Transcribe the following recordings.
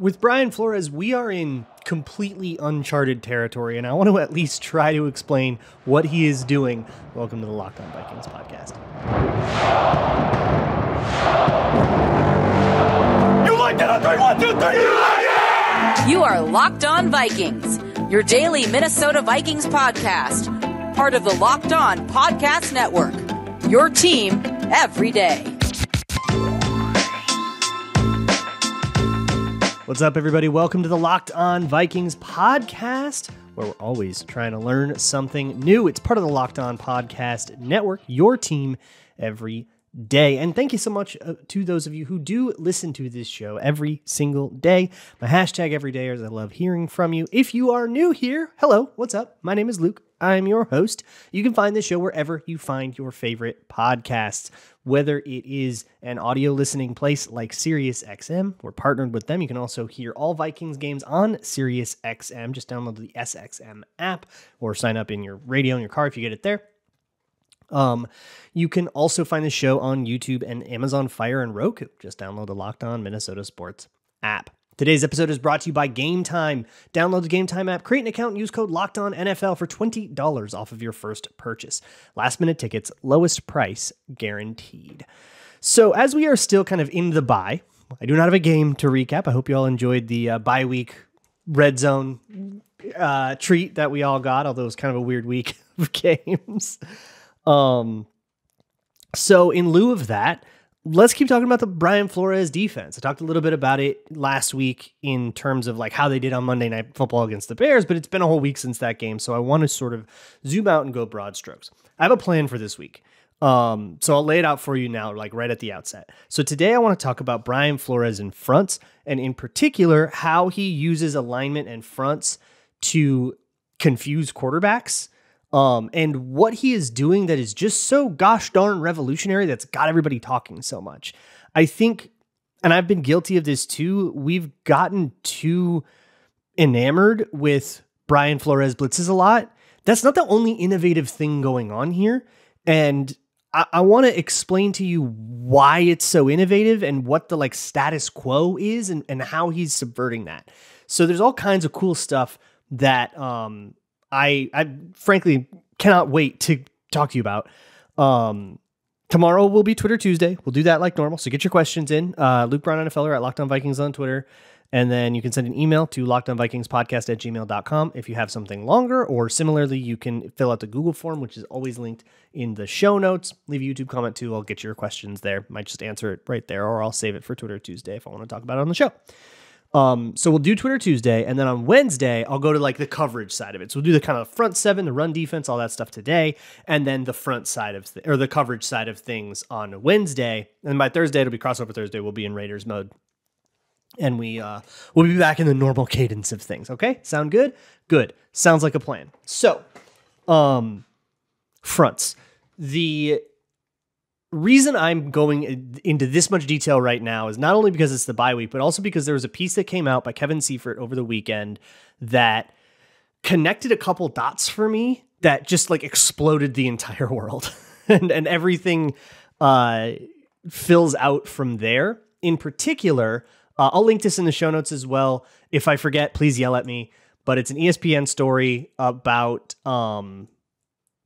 with Brian Flores, we are in completely uncharted territory, and I want to at least try to explain what he is doing. Welcome to the Locked On Vikings podcast. You like that on three? One, two, three. You like it? You are Locked On Vikings, your daily Minnesota Vikings podcast, part of the Locked On Podcast Network. Your team every day. What's up, everybody? Welcome to the Locked On Vikings podcast, where we're always trying to learn something new. It's part of the Locked On Podcast Network, your team every day. And thank you so much uh, to those of you who do listen to this show every single day. My hashtag every day is I love hearing from you. If you are new here, hello, what's up? My name is Luke. I'm your host. You can find this show wherever you find your favorite podcasts, whether it is an audio listening place like SiriusXM. We're partnered with them. You can also hear all Vikings games on SiriusXM. Just download the SXM app or sign up in your radio in your car if you get it there. Um, you can also find the show on YouTube and Amazon Fire and Roku. Just download the Locked On Minnesota Sports app. Today's episode is brought to you by Game Time. Download the Game Time app, create an account, and use code Locked On NFL for $20 off of your first purchase. Last minute tickets, lowest price guaranteed. So, as we are still kind of in the bye, I do not have a game to recap. I hope you all enjoyed the uh, bye week red zone uh, treat that we all got, although it was kind of a weird week of games. Um, so in lieu of that, let's keep talking about the Brian Flores defense. I talked a little bit about it last week in terms of like how they did on Monday Night Football against the Bears, but it's been a whole week since that game, so I want to sort of zoom out and go broad strokes. I have a plan for this week. Um, so I'll lay it out for you now, like right at the outset. So today I want to talk about Brian Flores in fronts, and in particular, how he uses alignment and fronts to confuse quarterbacks um, and what he is doing that is just so gosh darn revolutionary that's got everybody talking so much. I think, and I've been guilty of this too, we've gotten too enamored with Brian Flores blitzes a lot. That's not the only innovative thing going on here. And I, I want to explain to you why it's so innovative and what the like status quo is and, and how he's subverting that. So there's all kinds of cool stuff that um I I frankly cannot wait to talk to you about. Um, tomorrow will be Twitter Tuesday. We'll do that like normal. So get your questions in. Uh, Luke Braun NFL or at Locked On Vikings on Twitter. And then you can send an email to lockedonvikingspodcast at gmail.com if you have something longer, or similarly, you can fill out the Google form, which is always linked in the show notes. Leave a YouTube comment too. I'll get your questions there. Might just answer it right there, or I'll save it for Twitter Tuesday if I want to talk about it on the show. Um, so we'll do Twitter Tuesday, and then on Wednesday, I'll go to like the coverage side of it. So we'll do the kind of front seven, the run defense, all that stuff today, and then the front side of th- or the coverage side of things on Wednesday. And by Thursday, it'll be crossover Thursday. We'll be in Raiders mode, and we uh, we'll be back in the normal cadence of things. Okay, sound good? Good. Sounds like a plan. So, um, fronts. The reason I'm going into this much detail right now is not only because it's the bye week, but also because there was a piece that came out by Kevin Seifert over the weekend that connected a couple dots for me that just like exploded the entire world and and everything uh, fills out from there. In particular, uh, I'll link this in the show notes as well. If I forget, please yell at me. But it's an ESPN story about um,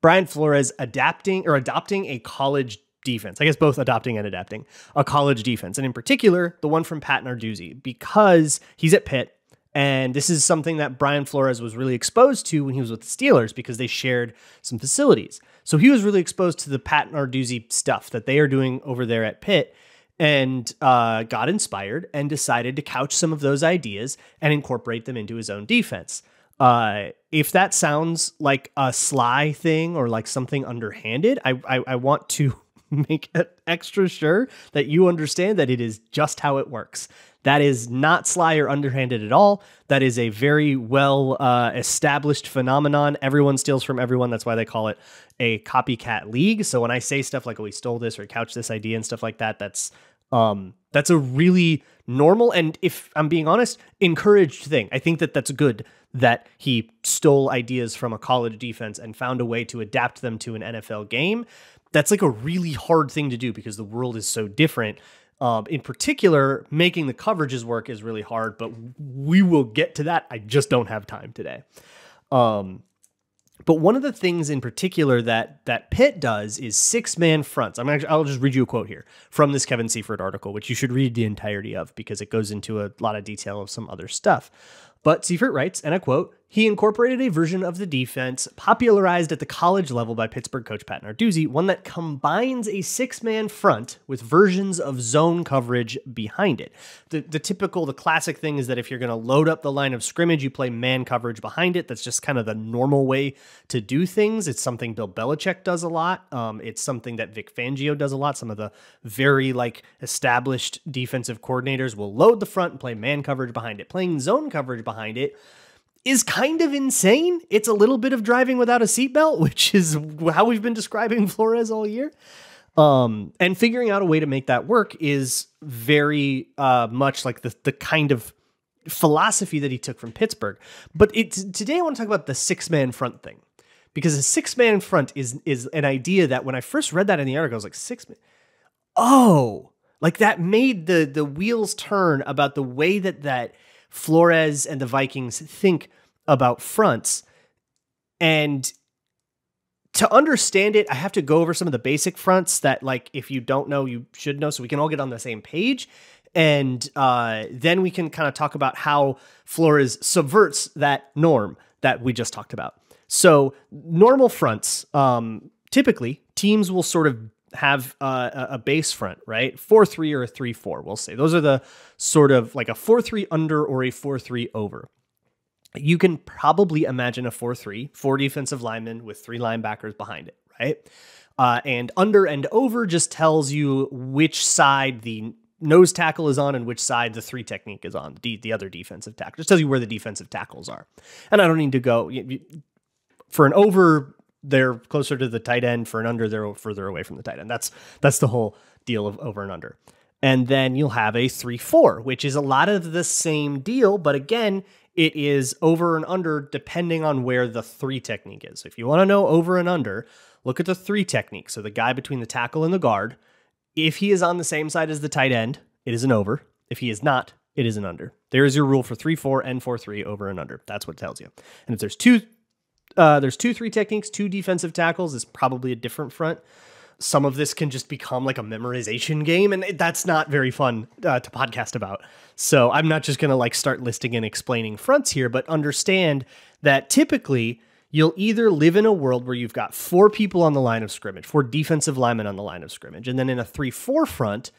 Brian Flores adapting or adopting a college defense. I guess both adopting and adapting a college defense, and in particular, the one from Pat Narduzzi, because he's at Pitt. And this is something that Brian Flores was really exposed to when he was with the Steelers because they shared some facilities. So he was really exposed to the Pat Narduzzi stuff that they are doing over there at Pitt and uh, got inspired and decided to couch some of those ideas and incorporate them into his own defense. Uh, if that sounds like a sly thing or like something underhanded, I, I, I want to make extra sure that you understand that it is just how it works. That is not sly or underhanded at all. That is a very well uh, established phenomenon. Everyone steals from everyone. That's why they call it a copycat league. So when I say stuff like, "Oh, we stole this" or "couch this idea" and stuff like that, that's um, that's a really normal and, if I'm being honest, encouraged thing. I think that that's good that he stole ideas from a college defense and found a way to adapt them to an NFL game that's like a really hard thing to do because the world is so different. Um, in particular, making the coverages work is really hard, but we will get to that. I just don't have time today. Um, but one of the things in particular that that Pitt does is six man fronts. I'm actually, I'll just read you a quote here from this Kevin Seifert article, which you should read the entirety of because it goes into a lot of detail of some other stuff. But Seifert writes, and I quote, he incorporated a version of the defense popularized at the college level by Pittsburgh coach Pat Narduzzi, one that combines a six man front with versions of zone coverage behind it. The, the typical, the classic thing is that if you're going to load up the line of scrimmage, you play man coverage behind it. That's just kind of the normal way to do things. It's something Bill Belichick does a lot. Um, it's something that Vic Fangio does a lot. Some of the very like established defensive coordinators will load the front and play man coverage behind it. Playing zone coverage behind it is kind of insane. It's a little bit of driving without a seatbelt, which is how we've been describing Flores all year. Um, and figuring out a way to make that work is very uh, much like the the kind of philosophy that he took from Pittsburgh. But it's today I want to talk about the six man front thing because a six man front is is an idea that when I first read that in the article, I was like six man. Oh, like that made the the wheels turn about the way that that Flores and the Vikings think about fronts. And to understand it, I have to go over some of the basic fronts that, like, if you don't know, you should know, so we can all get on the same page. And uh, then we can kind of talk about how Flores subverts that norm that we just talked about. So, normal fronts, um, typically, teams will sort of have a base front, right? 4 3 or a 3 4, we'll say. Those are the sort of like a 4 3 under or a 4 3 over. You can probably imagine a 4 3, four defensive linemen with three linebackers behind it, right? Uh, and under and over just tells you which side the nose tackle is on and which side the three technique is on, the, the other defensive tackle. Just tells you where the defensive tackles are. And I don't need to go for an over they're closer to the tight end. For an under, they're further away from the tight end. That's that's the whole deal of over and under. And then you'll have a 3 4, which is a lot of the same deal, but again, it is over and under depending on where the three technique is. If you want to know over and under, look at the three technique. So the guy between the tackle and the guard, if he is on the same side as the tight end, it is an over. If he is not, it is an under. There is your rule for 3 4 and 4 3 over and under. That's what it tells you. And if there's two uh, there's two three techniques, two defensive tackles is probably a different front. Some of this can just become like a memorization game, and that's not very fun uh, to podcast about. So I'm not just gonna like start listing and explaining fronts here, but understand that typically you'll either live in a world where you've got four people on the line of scrimmage, four defensive linemen on the line of scrimmage, and then in a three four front,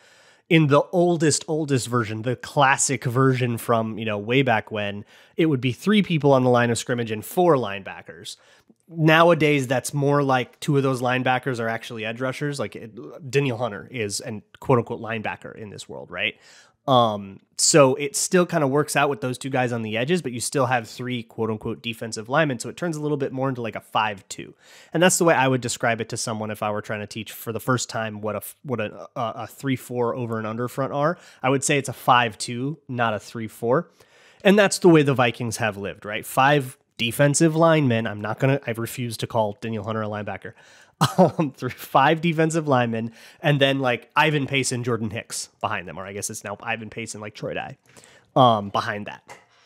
in the oldest oldest version the classic version from you know way back when it would be three people on the line of scrimmage and four linebackers. Nowadays that's more like two of those linebackers are actually edge rushers. Like Danielle Hunter is and quote unquote linebacker in this world right um, so it still kind of works out with those two guys on the edges, but you still have three quote unquote defensive linemen. So it turns a little bit more into like a five two, and that's the way I would describe it to someone if I were trying to teach for the first time what a what a, a, a three four over and under front are. I would say it's a five two, not a three four, and that's the way the Vikings have lived. Right, five defensive linemen. I'm not gonna. I refuse to call Danielle Hunter a linebacker um, through five defensive linemen, and then like Ivan Pace and Jordan Hicks behind them, or I guess it's now Ivan Pace and like Troy Dye um, behind that.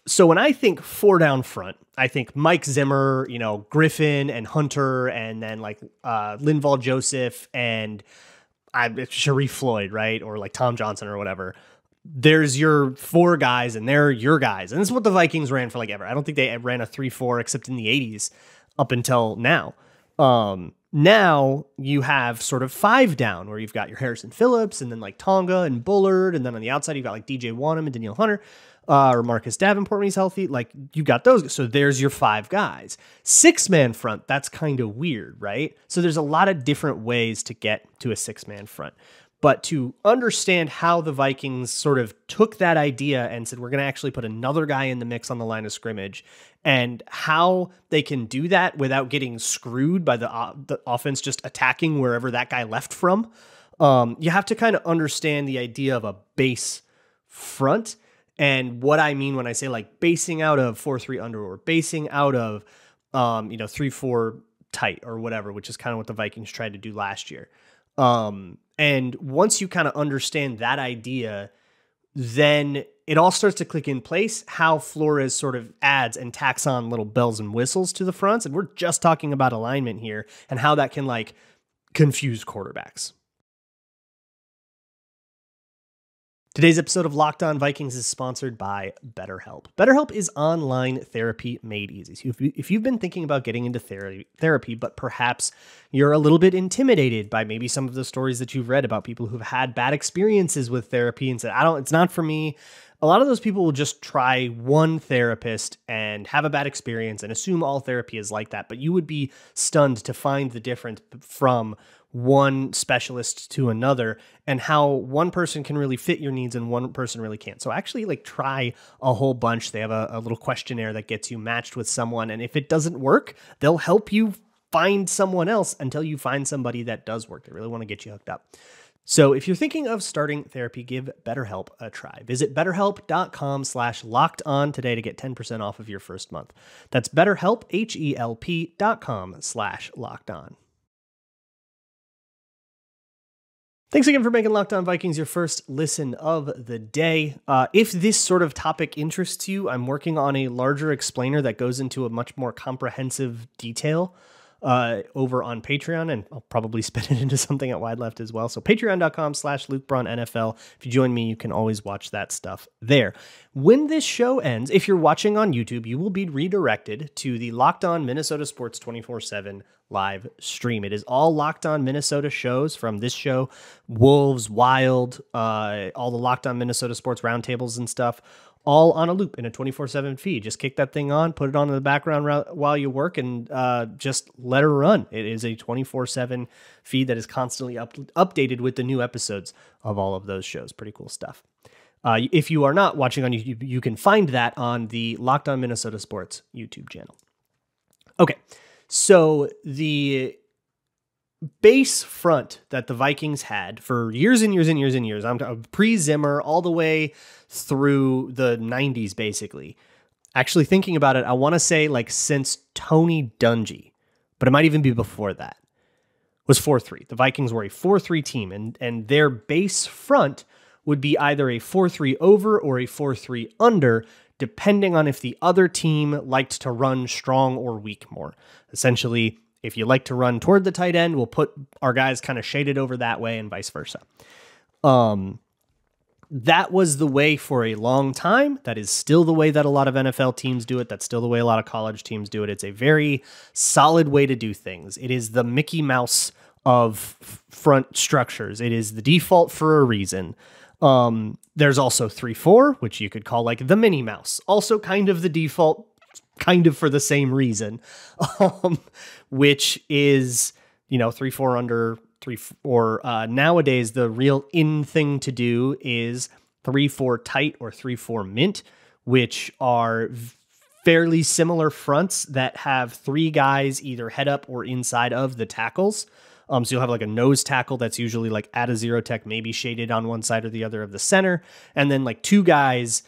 So when I think four down front, I think Mike Zimmer, you know, Griffin and Hunter, and then like uh, Linval Joseph and I, Sharrif Floyd, right, or like Tom Johnson or whatever. There's your four guys, and they're your guys, and this is what the Vikings ran for like ever. I don't think they ran a three-four except in the '80s up until now. Um, now you have sort of five down where you've got your Harrison Phillips and then like Tonga and Bullard. And then on the outside, you've got like DJ Wonnum and Danielle Hunter uh, or Marcus Davenport when he's healthy. Like you've got those. So there's your five guys. Six man front, that's kind of weird, right? So there's a lot of different ways to get to a six man front. But to understand how the Vikings sort of took that idea and said, we're going to actually put another guy in the mix on the line of scrimmage, and how they can do that without getting screwed by the, uh, the offense just attacking wherever that guy left from, um, you have to kind of understand the idea of a base front. And what I mean when I say like basing out of 4 3 under or basing out of, um, you know, 3 4 tight or whatever, which is kind of what the Vikings tried to do last year. Um, And once you kind of understand that idea, then it all starts to click in place how Flores sort of adds and tacks on little bells and whistles to the fronts. And we're just talking about alignment here and how that can like confuse quarterbacks. Today's episode of Locked On Vikings is sponsored by BetterHelp. BetterHelp is online therapy made easy. So if, you, if you've been thinking about getting into therapy, therapy, but perhaps you're a little bit intimidated by maybe some of the stories that you've read about people who've had bad experiences with therapy and said, I don't, it's not for me. A lot of those people will just try one therapist and have a bad experience and assume all therapy is like that. But you would be stunned to find the difference from one specialist to another and how one person can really fit your needs and one person really can't. So actually like try a whole bunch. They have a, a little questionnaire that gets you matched with someone. And if it doesn't work, they'll help you find someone else until you find somebody that does work. They really want to get you hooked up. So if you're thinking of starting therapy, give BetterHelp a try. Visit betterhelp.com slash locked on today to get 10% off of your first month. That's betterhelp, H-E-L-P dot com slash locked on. Thanks again for making Locked On Vikings your first listen of the day. Uh, if this sort of topic interests you, I'm working on a larger explainer that goes into a much more comprehensive detail uh, over on Patreon, and I'll probably spin it into something at Wide Left as well. So patreon.com slash Luke Braun NFL. If you join me, you can always watch that stuff there. When this show ends, if you're watching on YouTube, you will be redirected to the Locked On Minnesota Sports 24 7 live stream. It is all Locked On Minnesota shows from this show, Wolves, Wild, uh, all the Locked On Minnesota Sports roundtables and stuff, all on a loop in a 24 7 feed. Just kick that thing on, put it on in the background while you work, and uh, just let her run. It is a 24 7 feed that is constantly up- updated with the new episodes of all of those shows. Pretty cool stuff. Uh, if you are not watching on YouTube, you can find that on the Locked On Minnesota Sports YouTube channel. Okay. So the base front that the Vikings had for years and years and years and years, I'm pre Zimmer all the way through the 90s, basically. Actually, thinking about it, I want to say like since Tony Dungy, but it might even be before that, was 4 3. The Vikings were a 4 3 team, and, and their base front would be either a 4 3 over or a 4 3 under, depending on if the other team liked to run strong or weak more. Essentially, if you like to run toward the tight end, we'll put our guys kind of shaded over that way and vice versa. Um, that was the way for a long time. That is still the way that a lot of NFL teams do it. That's still the way a lot of college teams do it. It's a very solid way to do things. It is the Mickey Mouse of front structures. It is the default for a reason. Um, there's also 3 4, which you could call like the Minnie Mouse, also kind of the default, kind of for the same reason, um, which is, you know, 3 4 under 3 4. Uh, nowadays, the real in thing to do is 3 4 tight or 3 4 mint, which are fairly similar fronts that have three guys either head up or inside of the tackles. Um, so you'll have like a nose tackle that's usually like at a zero tech, maybe shaded on one side or the other of the center, and then like two guys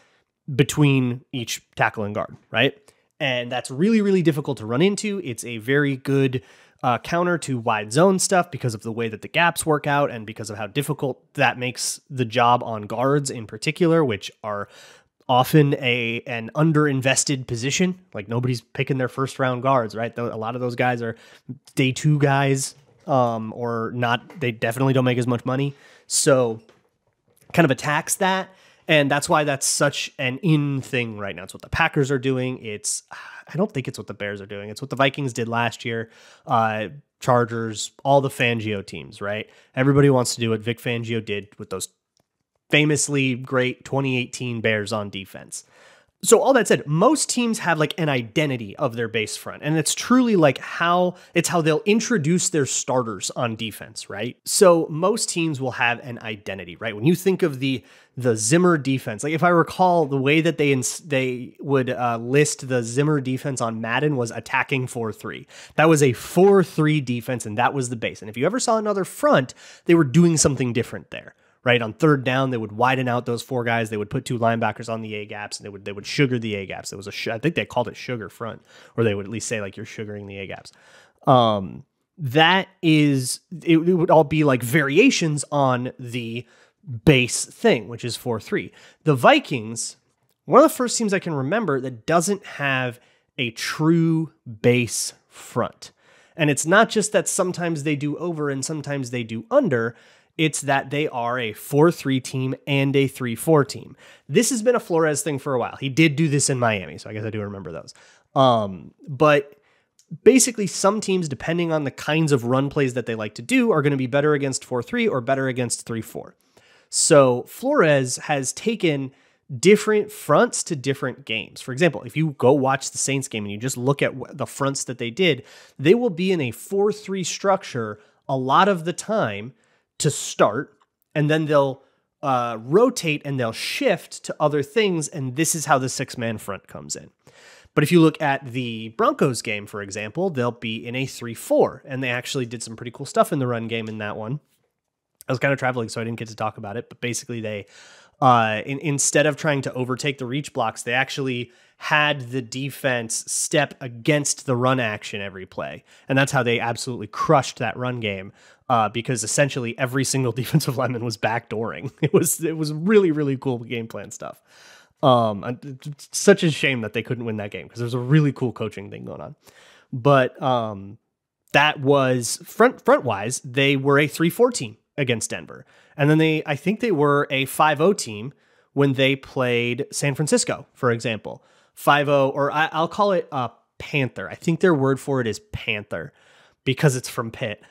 between each tackle and guard, right? And that's really, really difficult to run into. It's a very good uh, counter to wide zone stuff because of the way that the gaps work out and because of how difficult that makes the job on guards in particular, which are often a an underinvested position. Like nobody's picking their first round guards, right? A lot of those guys are day two guys um, or not. They definitely don't make as much money. So, kind of attacks that. And that's why that's such an in thing right now. It's what the Packers are doing. It's, I don't think it's what the Bears are doing. It's what the Vikings did last year. Uh, Chargers, all the Fangio teams, right? Everybody wants to do what Vic Fangio did with those famously great 2018 Bears on defense. So all that said, most teams have like an identity of their base front, and it's truly like how it's how they'll introduce their starters on defense, right? So most teams will have an identity, right? When you think of the the Zimmer defense, like if I recall, the way that they they would uh, list the Zimmer defense on Madden was attacking four three. That was a four three defense, and that was the base. And if you ever saw another front, they were doing something different there right? On third down, they would widen out those four guys. They would put two linebackers on the A gaps, and they would they would sugar the A gaps. It was a I think they called it sugar front, or they would at least say like you're sugaring the A gaps. Um, that is it, it would all be like variations on the base thing, which is 4 3. The Vikings, one of the first teams I can remember that doesn't have a true base front. And it's not just that sometimes they do over and sometimes they do under. It's that they are a 4 3 team and a 3 4 team. This has been a Flores thing for a while. He did do this in Miami, so I guess I do remember those. Um, but basically, some teams, depending on the kinds of run plays that they like to do, are going to be better against 4 3 or better against 3 4. So Flores has taken different fronts to different games. For example, if you go watch the Saints game and you just look at the fronts that they did, they will be in a 4 3 structure a lot of the time to start, and then they'll uh, rotate and they'll shift to other things. And this is how the six man front comes in. But if you look at the Broncos game, for example, they'll be in a 3 4, and they actually did some pretty cool stuff in the run game in that one. I was kind of traveling, so I didn't get to talk about it. But basically, they uh, in, instead of trying to overtake the reach blocks, they actually had the defense step against the run action every play, and that's how they absolutely crushed that run game. Uh, because essentially every single defensive lineman was backdooring. It was it was really really cool game plan stuff. Um, such a shame that they couldn't win that game because there's a really cool coaching thing going on. But um, that was front front wise, they were a three four team against Denver. And then they, I think they were a 5 0 team when they played San Francisco, for example. 5 0, or I, will call it a Panther. I think their word for it is Panther because it's from Pitt.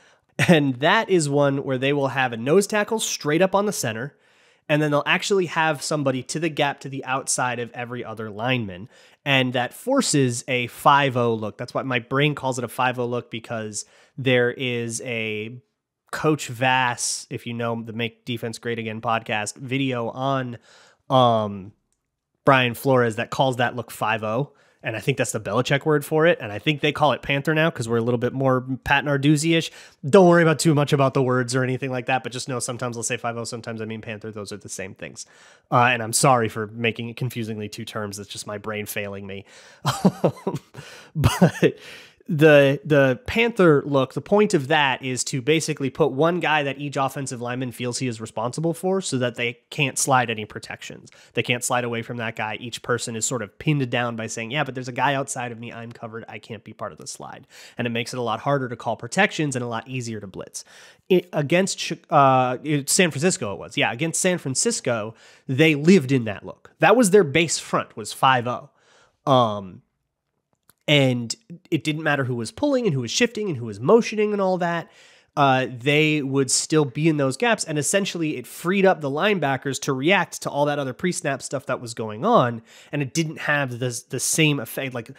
And that is one where they will have a nose tackle straight up on the center. And then they'll actually have somebody to the gap to the outside of every other lineman. And that forces a 5 0 look. That's why my brain calls it a 5 0 look because there is a Coach Vass, if you know the Make Defense Great Again podcast video on um, Brian Flores that calls that look 5 0. And I think that's the Belichick word for it. And I think they call it Panther now because we're a little bit more Pat Narduzzi ish. Don't worry about too much about the words or anything like that, but just know sometimes I'll say 5 0, sometimes I mean Panther. Those are the same things. Uh, and I'm sorry for making it confusingly two terms. It's just my brain failing me. but the the Panther look, the point of that is to basically put one guy that each offensive lineman feels he is responsible for so that they can't slide any protections. They can't slide away from that guy. Each person is sort of pinned down by saying, Yeah, but there's a guy outside of me. I'm covered. I can't be part of the slide. And it makes it a lot harder to call protections and a lot easier to blitz. It, against uh, San Francisco, it was. Yeah, against San Francisco, they lived in that look. That was their base front, was 5 0. Um, and it didn't matter who was pulling and who was shifting and who was motioning and all that. Uh, they would still be in those gaps, and essentially it freed up the linebackers to react to all that other pre-snap stuff that was going on, and it didn't have the the same effect, like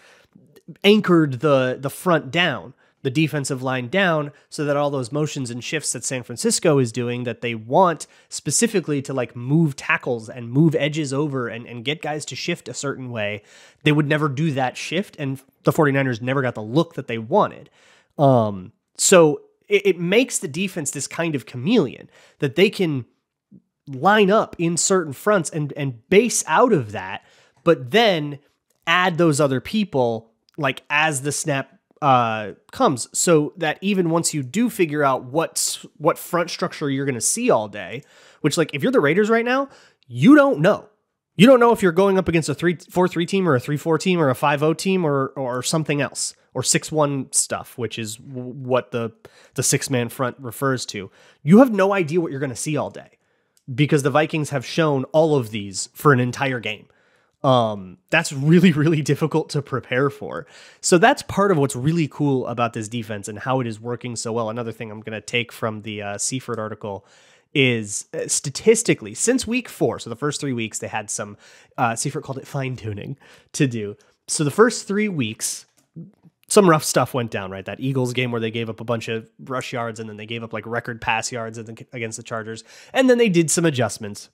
anchored the the front down the defensive line down so that all those motions and shifts that San Francisco is doing that they want specifically to like move tackles and move edges over and, and get guys to shift a certain way, they would never do that shift. And the 49ers never got the look that they wanted. Um, so it, it makes the defense this kind of chameleon that they can line up in certain fronts and, and base out of that, but then add those other people like as the snap uh, comes so that even once you do figure out what's what front structure you're going to see all day, which like if you're the Raiders right now, you don't know. You don't know if you're going up against a 3 4 3 team or a 3 4 team or a 5 0 team or or something else or 6 1 stuff, which is what the the six man front refers to. You have no idea what you're going to see all day because the Vikings have shown all of these for an entire game um that's really really difficult to prepare for so that's part of what's really cool about this defense and how it is working so well another thing i'm going to take from the uh, seifert article is uh, statistically since week four so the first three weeks they had some uh seifert called it fine-tuning to do so the first three weeks some rough stuff went down, right? That Eagles game where they gave up a bunch of rush yards and then they gave up like record pass yards against the Chargers. And then they did some adjustments.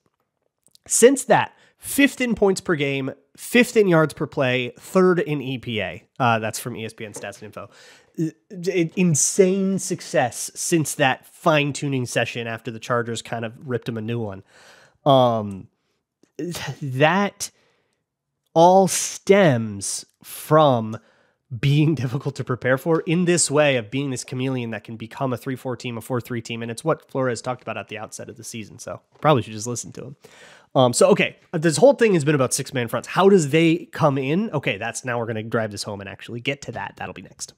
Since that, fifth in points per game, fifth in yards per play, third in EPA. Uh, that's from ESPN Stats and Info. Insane success since that fine tuning session after the Chargers kind of ripped him a new one. Um, that all stems from being difficult to prepare for in this way of being this chameleon that can become a 3-4 team, a 4-3 team. And it's what Flores talked about at the outset of the season. So probably should just listen to him. Um, so okay, this whole thing has been about six man fronts. How does they come in? Okay, that's now we're going to drive this home and actually get to that. That'll be next.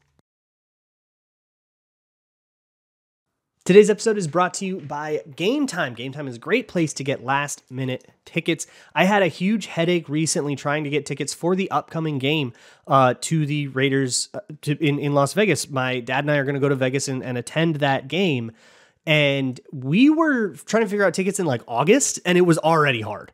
Today's episode is brought to you by Game Time. Game Time is a great place to get last minute tickets. I had a huge headache recently trying to get tickets for the upcoming game uh, to the Raiders uh, to, in, in Las Vegas. My dad and I are going to go to Vegas and, and attend that game. And we were trying to figure out tickets in like August, and it was already hard.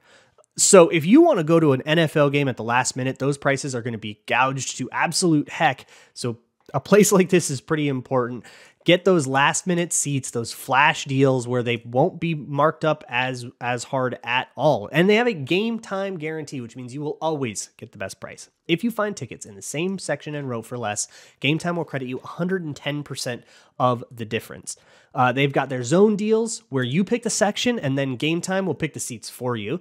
So if you want to go to an NFL game at the last minute, those prices are going to be gouged to absolute heck. So a place like this is pretty important get those last minute seats, those flash deals where they won't be marked up as as hard at all. And they have a game time guarantee, which means you will always get the best price. If you find tickets in the same section and row for less, Game Time will credit you 110% of the difference. Uh, they've got their zone deals where you pick the section and then Game Time will pick the seats for you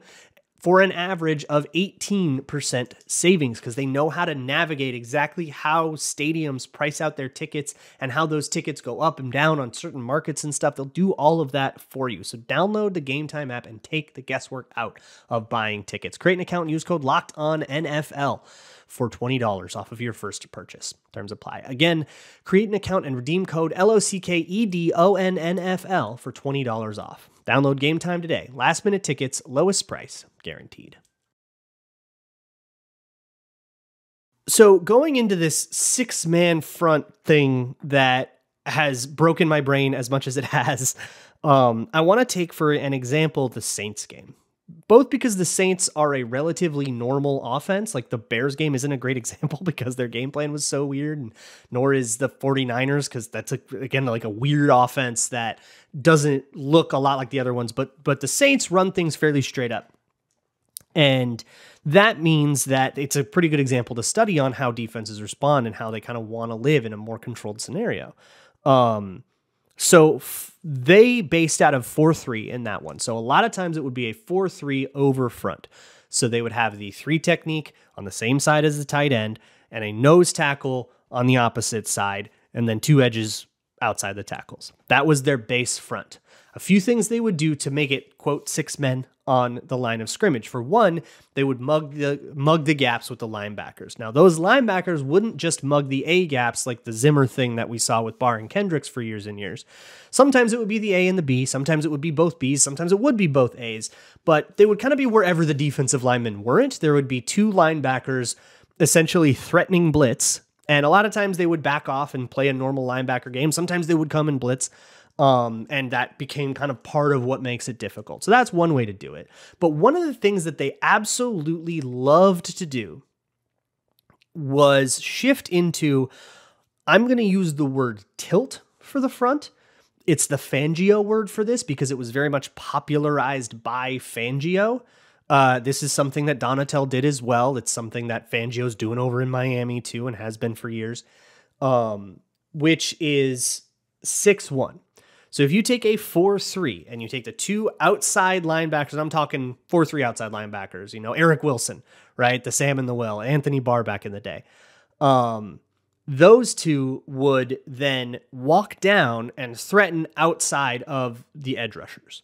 for an average of 18% savings because they know how to navigate exactly how stadiums price out their tickets and how those tickets go up and down on certain markets and stuff. They'll do all of that for you. So download the Game Time app and take the guesswork out of buying tickets. Create an account and use code Locked On NFL for $20 off of your first purchase. Terms apply. Again, create an account and redeem code L O C K E D O N N F L for $20 off. Download Game Time today. Last minute tickets, lowest price guaranteed. So, going into this six man front thing that has broken my brain as much as it has, um, I want to take for an example the Saints game. Both because the Saints are a relatively normal offense, like the Bears game isn't a great example because their game plan was so weird, and nor is the 49ers because that's a, again like a weird offense that doesn't look a lot like the other ones, but but the Saints run things fairly straight up. And that means that it's a pretty good example to study on how defenses respond and how they kind of want to live in a more controlled scenario. Um, so f- they based out of 4 3 in that one. So a lot of times it would be a 4 3 over front. So they would have the three technique on the same side as the tight end and a nose tackle on the opposite side, and then two edges outside the tackles. That was their base front. A few things they would do to make it, quote, six men on the line of scrimmage. For one, they would mug the mug the gaps with the linebackers. Now, those linebackers wouldn't just mug the A gaps like the Zimmer thing that we saw with Barr and Kendricks for years and years. Sometimes it would be the A and the B, sometimes it would be both Bs, sometimes it would be both A's, but they would kind of be wherever the defensive linemen weren't. There would be two linebackers essentially threatening blitz and a lot of times they would back off and play a normal linebacker game. Sometimes they would come and blitz. Um, and that became kind of part of what makes it difficult. So that's one way to do it. But one of the things that they absolutely loved to do was shift into I'm going to use the word tilt for the front. It's the Fangio word for this because it was very much popularized by Fangio. Uh, this is something that Donatell did as well. It's something that Fangio's doing over in Miami too, and has been for years. Um, which is six one. So if you take a four three and you take the two outside linebackers, I'm talking four three outside linebackers. You know Eric Wilson, right? The Sam in the Will, Anthony Barr back in the day. Um, those two would then walk down and threaten outside of the edge rushers.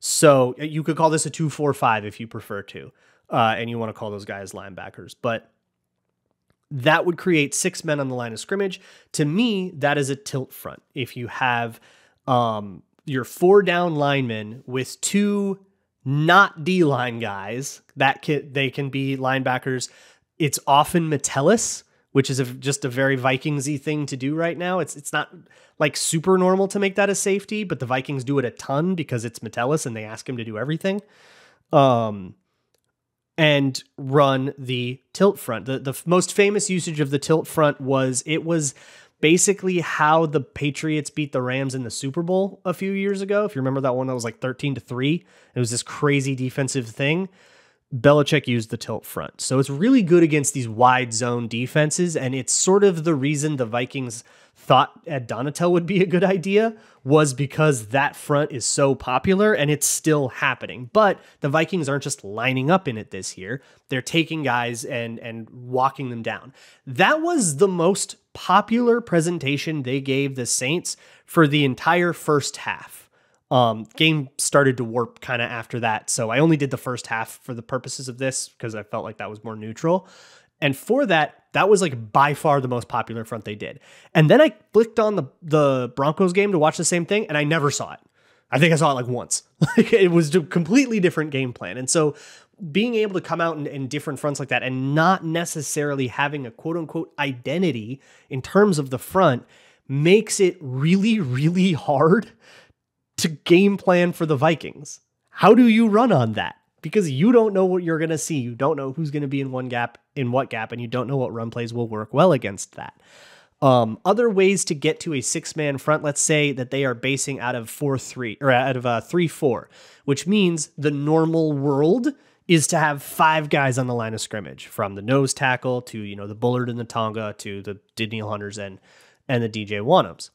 So you could call this a two four five if you prefer to, uh, and you want to call those guys linebackers. But that would create six men on the line of scrimmage. To me, that is a tilt front. If you have um, your four down linemen with two not D line guys, that can, they can be linebackers. It's often Metellus which is a, just a very Vikingsy thing to do right now. It's it's not like super normal to make that a safety, but the Vikings do it a ton because it's Metellus and they ask him to do everything. Um, and run the tilt front. The the most famous usage of the tilt front was it was basically how the Patriots beat the Rams in the Super Bowl a few years ago. If you remember that one that was like 13 to 3, it was this crazy defensive thing. Belichick used the tilt front. So it's really good against these wide zone defenses. And it's sort of the reason the Vikings thought Ed Donatell would be a good idea was because that front is so popular and it's still happening. But the Vikings aren't just lining up in it this year. They're taking guys and and walking them down. That was the most popular presentation they gave the Saints for the entire first half. Um, game started to warp kind of after that. So I only did the first half for the purposes of this because I felt like that was more neutral. And for that, that was like by far the most popular front they did. And then I clicked on the the Broncos game to watch the same thing, and I never saw it. I think I saw it like once. Like it was a completely different game plan. And so being able to come out in, in, different fronts like that and not necessarily having a quote unquote identity in terms of the front makes it really, really hard to game plan for the Vikings. How do you run on that? Because you don't know what you're going to see. You don't know who's going to be in one gap, in what gap, and you don't know what run plays will work well against that. Um, other ways to get to a six man front, let's say that they are basing out of 4 3 or out of uh, 3 4, which means the normal world is to have five guys on the line of scrimmage from the nose tackle to, you know, the Bullard and the Tonga to the Danielle Hunters and, and the DJ Wonnums.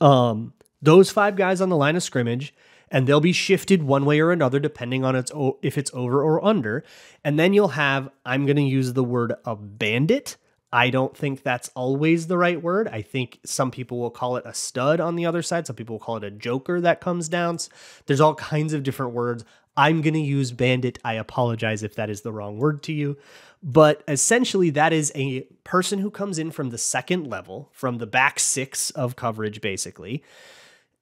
Um, those five guys on the line of scrimmage and they'll be shifted one way or another depending on its if it's over or under. And then you'll have i'm going to use the word a bandit. I don't think that's always the right word. I think some people will call it a stud on the other side. Some people will call it a joker that comes down. There's all kinds of different words. I'm going to use bandit. I apologize if that is the wrong word to you. But essentially that is a person who comes in from the second level from the back six of coverage basically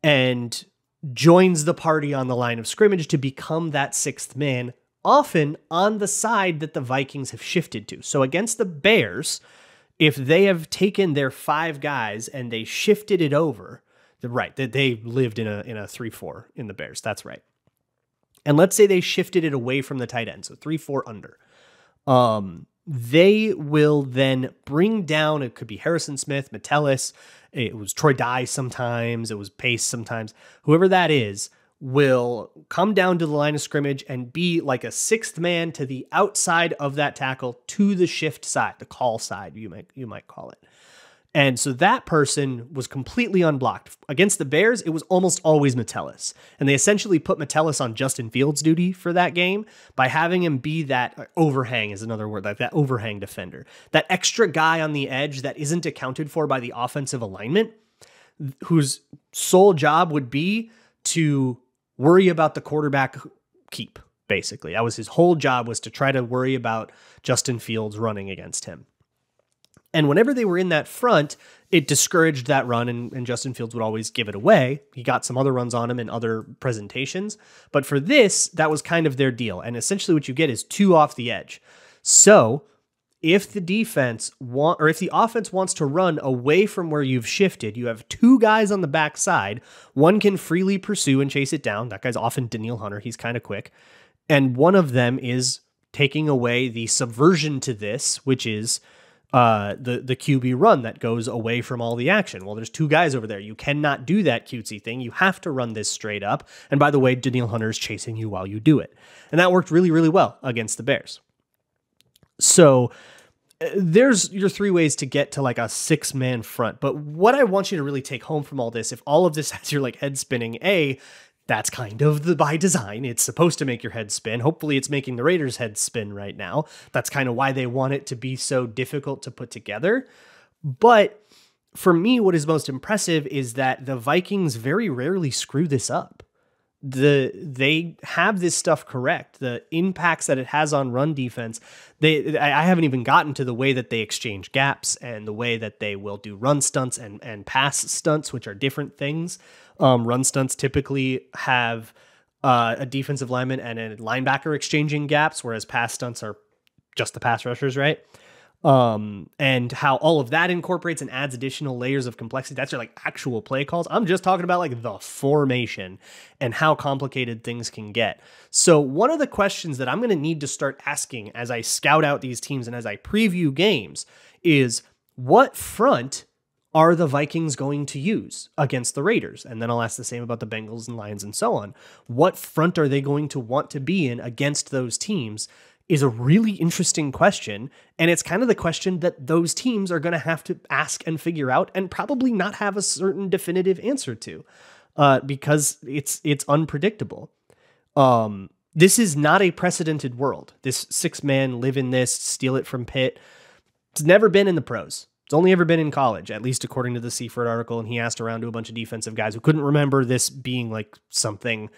and joins the party on the line of scrimmage to become that sixth man, often on the side that the Vikings have shifted to. So against the Bears, if they have taken their five guys and they shifted it over, right, that they lived in a in a 3-4 in the Bears. That's right. And let's say they shifted it away from the tight end, so 3-4 under. Um they will then bring down it could be Harrison Smith, Metellus, it was Troy Dye sometimes, it was Pace sometimes. Whoever that is will come down to the line of scrimmage and be like a sixth man to the outside of that tackle to the shift side, the call side, you might you might call it. And so that person was completely unblocked. Against the Bears, it was almost always Metellus. And they essentially put Metellus on Justin Fields duty for that game by having him be that uh, overhang, is another word, like that overhang defender. That extra guy on the edge that isn't accounted for by the offensive alignment, whose sole job would be to worry about the quarterback keep, basically. That was his whole job was to try to worry about Justin Fields running against him. And whenever they were in that front, it discouraged that run, and, and, Justin Fields would always give it away. He got some other runs on him in other presentations. But for this, that was kind of their deal. And essentially, what you get is two off the edge. So if the defense want or if the offense wants to run away from where you've shifted, you have two guys on the backside. One can freely pursue and chase it down. That guy's often Danielle Hunter. He's kind of quick. And one of them is taking away the subversion to this, which is uh, the the QB run that goes away from all the action. Well, there's two guys over there. You cannot do that cutesy thing. You have to run this straight up. And by the way, Danielle Hunter is chasing you while you do it, and that worked really really well against the Bears. So uh, there's your three ways to get to like a six man front. But what I want you to really take home from all this, if all of this has your like head spinning, a that's kind of the by design. It's supposed to make your head spin. Hopefully, it's making the Raiders' head spin right now. That's kind of why they want it to be so difficult to put together. But for me, what is most impressive is that the Vikings very rarely screw this up. The they have this stuff correct. The impacts that it has on run defense. They I haven't even gotten to the way that they exchange gaps and the way that they will do run stunts and and pass stunts, which are different things. Um, run stunts typically have uh, a defensive lineman and a linebacker exchanging gaps, whereas pass stunts are just the pass rushers, right? Um, and how all of that incorporates and adds additional layers of complexity. That's your like actual play calls. I'm just talking about like the formation and how complicated things can get. So, one of the questions that I'm going to need to start asking as I scout out these teams and as I preview games is what front are the Vikings going to use against the Raiders? And then I'll ask the same about the Bengals and Lions and so on. What front are they going to want to be in against those teams? Is a really interesting question. And it's kind of the question that those teams are going to have to ask and figure out and probably not have a certain definitive answer to uh, because it's it's unpredictable. Um, this is not a precedented world. This six man live in this, steal it from Pitt. It's never been in the pros. Only ever been in college, at least according to the Seifert article. And he asked around to a bunch of defensive guys who couldn't remember this being like something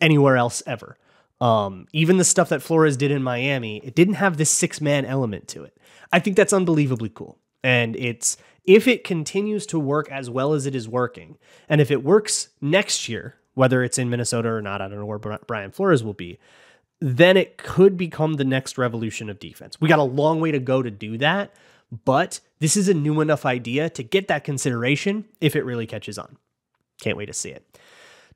anywhere else ever. Um, even the stuff that Flores did in Miami, it didn't have this six man element to it. I think that's unbelievably cool. And it's if it continues to work as well as it is working, and if it works next year, whether it's in Minnesota or not, I don't know where Brian Flores will be, then it could become the next revolution of defense. We got a long way to go to do that, but this is a new enough idea to get that consideration if it really catches on. Can't wait to see it.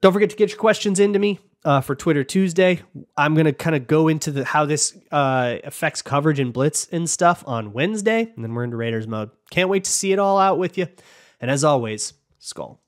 Don't forget to get your questions into me uh, for Twitter Tuesday. I'm gonna kind of go into the how this uh, affects coverage and blitz and stuff on Wednesday, and then we're into Raiders mode. Can't wait to see it all out with you. And as always, Skull.